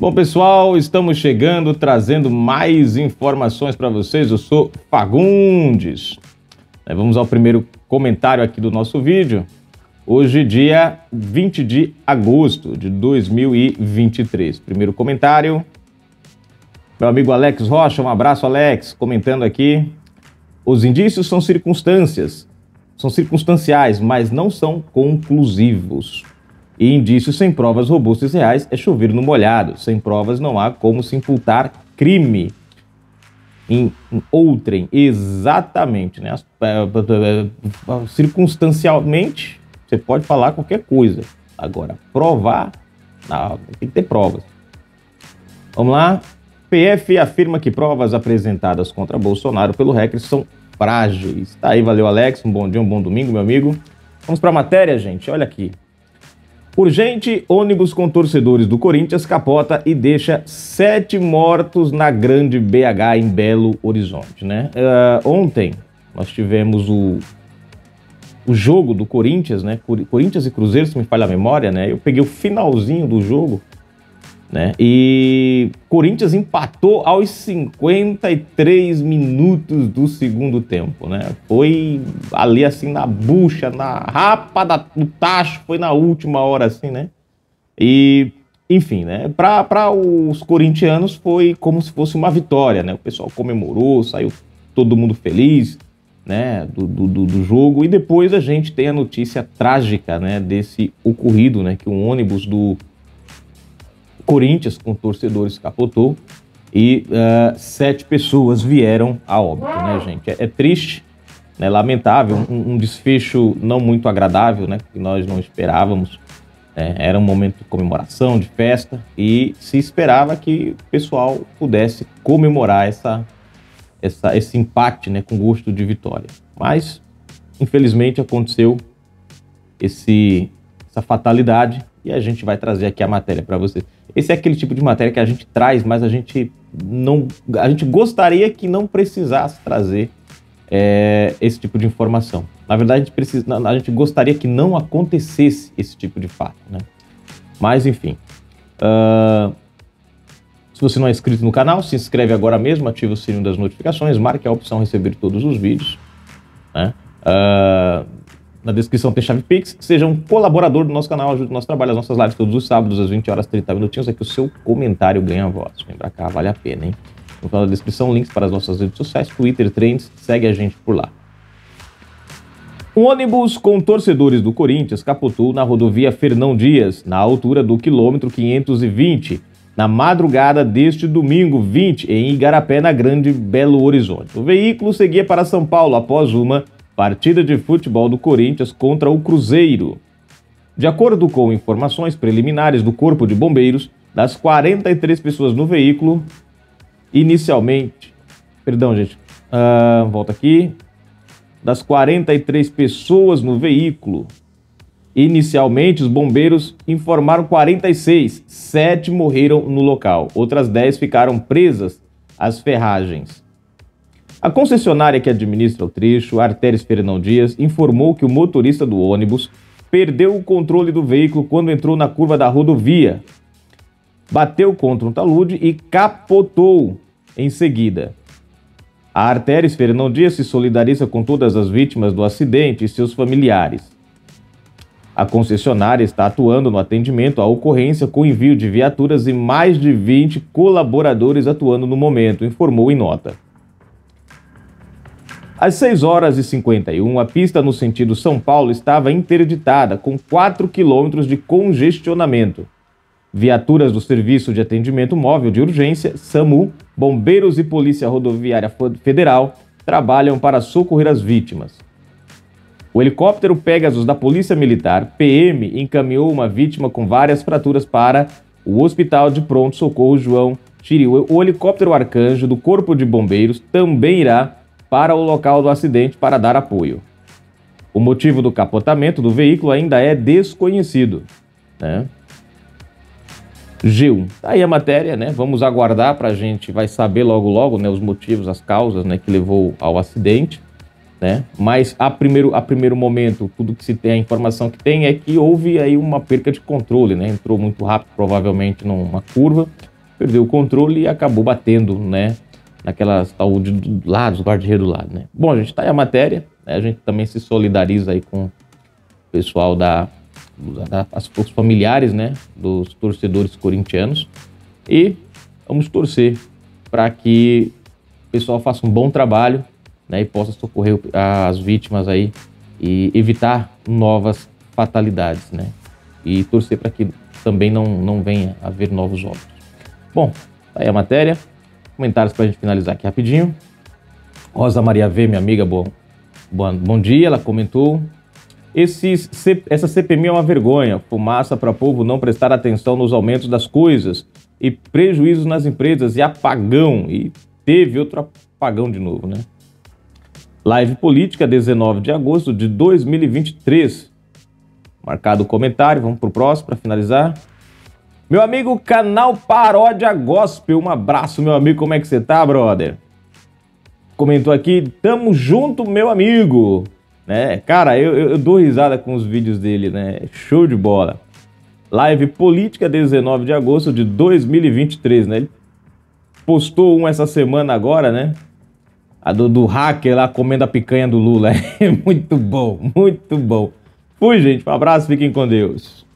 Bom, pessoal, estamos chegando trazendo mais informações para vocês. Eu sou Fagundes. Vamos ao primeiro comentário aqui do nosso vídeo. Hoje, dia 20 de agosto de 2023. Primeiro comentário. Meu amigo Alex Rocha, um abraço, Alex, comentando aqui. Os indícios são circunstâncias, são circunstanciais, mas não são conclusivos. E indícios sem provas robustas e reais é chover no molhado. Sem provas não há como se imputar crime. Em, em outrem, exatamente, né? Circunstancialmente, você pode falar qualquer coisa. Agora, provar, não, tem que ter provas. Vamos lá. PF afirma que provas apresentadas contra Bolsonaro pelo hacker são frágeis. Tá aí, valeu, Alex. Um bom dia, um bom domingo, meu amigo. Vamos para a matéria, gente. Olha aqui. Urgente, ônibus com torcedores do Corinthians capota e deixa sete mortos na grande BH em Belo Horizonte, né? Uh, ontem nós tivemos o, o jogo do Corinthians, né? Corinthians e Cruzeiro, se me falha a memória, né? Eu peguei o finalzinho do jogo né? E Corinthians empatou aos 53 minutos do segundo tempo, né? Foi ali assim na bucha, na rapa da, do tacho, foi na última hora assim, né? E enfim, né? Para os corintianos foi como se fosse uma vitória, né? O pessoal comemorou, saiu todo mundo feliz, né? Do, do, do jogo e depois a gente tem a notícia trágica, né? Desse ocorrido, né? Que um ônibus do Corinthians, com torcedores, capotou e uh, sete pessoas vieram a óbito, né, gente? É, é triste, né, lamentável, um, um, desfecho não muito agradável, né, que nós não esperávamos. É, era um momento de comemoração, de festa, e se esperava que o pessoal pudesse comemorar essa, essa, esse empate né, com gosto de vitória. Mas, infelizmente, aconteceu esse, essa fatalidade e a gente vai trazer aqui a matéria para vocês. Esse é aquele tipo de matéria que a gente traz, mas a gente não, a gente gostaria que não precisasse trazer é, esse tipo de informação. Na verdade, a gente, precisa, a gente gostaria que não acontecesse esse tipo de fato, né? Mas enfim. Uh, se você não é inscrito no canal, se inscreve agora mesmo, ativa o sininho das notificações, marque a opção receber todos os vídeos. Né? Uh, na descrição tem chave Pix. Seja um colaborador do nosso canal, ajude o nosso trabalho, as nossas lives todos os sábados, às 20 horas 30 minutinhos. Aqui o seu comentário ganha voz. Vem pra cá, vale a pena, hein? No final da descrição, links para as nossas redes sociais, Twitter, Trends, segue a gente por lá. Um ônibus com torcedores do Corinthians capotou na rodovia Fernão Dias, na altura do quilômetro 520, na madrugada deste domingo 20, em Igarapé, na Grande Belo Horizonte. O veículo seguia para São Paulo após uma partida de futebol do Corinthians contra o Cruzeiro. De acordo com informações preliminares do Corpo de Bombeiros, das 43 pessoas no veículo, inicialmente. Perdão, gente. Uh, volta aqui. Das 43 pessoas no veículo, inicialmente os bombeiros informaram 46. Sete morreram no local. Outras 10 ficaram presas às ferragens. A concessionária que administra o trecho, Artéries Fernão Dias, informou que o motorista do ônibus perdeu o controle do veículo quando entrou na curva da rodovia. Bateu contra um talude e capotou em seguida. A Artéries Fernão Dias se solidariza com todas as vítimas do acidente e seus familiares. A concessionária está atuando no atendimento à ocorrência com envio de viaturas e mais de 20 colaboradores atuando no momento, informou em nota. Às 6 horas e 51, a pista no sentido São Paulo estava interditada, com 4 quilômetros de congestionamento. Viaturas do Serviço de Atendimento Móvel de Urgência, SAMU, bombeiros e Polícia Rodoviária Federal trabalham para socorrer as vítimas. O helicóptero Pegasus da Polícia Militar, PM, encaminhou uma vítima com várias fraturas para o Hospital de Pronto Socorro João Chiriu. O helicóptero Arcanjo do Corpo de Bombeiros também irá para o local do acidente para dar apoio. O motivo do capotamento do veículo ainda é desconhecido. Né? G1. Tá aí a matéria, né? Vamos aguardar para a gente, vai saber logo logo né, os motivos, as causas né, que levou ao acidente. Né? Mas a primeiro, a primeiro momento, tudo que se tem, a informação que tem é que houve aí uma perca de controle, né? Entrou muito rápido, provavelmente numa curva, perdeu o controle e acabou batendo, né? Naquela saúde do lado, os guarda do lado, né? Bom, gente tá aí a matéria, né, a gente também se solidariza aí com o pessoal da, da as, familiares, né? Dos torcedores corintianos e vamos torcer para que o pessoal faça um bom trabalho, né? E possa socorrer as vítimas aí e evitar novas fatalidades, né? E torcer para que também não, não venha a haver novos óbitos. Bom, tá aí a matéria. Comentários para a gente finalizar aqui rapidinho. Rosa Maria V, minha amiga, bom, bom, bom dia, ela comentou. Esse, essa CPMI é uma vergonha, fumaça para o povo não prestar atenção nos aumentos das coisas e prejuízos nas empresas e apagão. E teve outro apagão de novo, né? Live Política, 19 de agosto de 2023. Marcado o comentário, vamos para o próximo para finalizar. Meu amigo, canal Paródia Gospel, um abraço, meu amigo, como é que você tá, brother? Comentou aqui, tamo junto, meu amigo. Né? Cara, eu, eu, eu dou risada com os vídeos dele, né? Show de bola. Live Política, 19 de agosto de 2023, né? Ele postou um essa semana agora, né? A do, do hacker lá comendo a picanha do Lula. É muito bom, muito bom. Fui, gente. Um abraço, fiquem com Deus.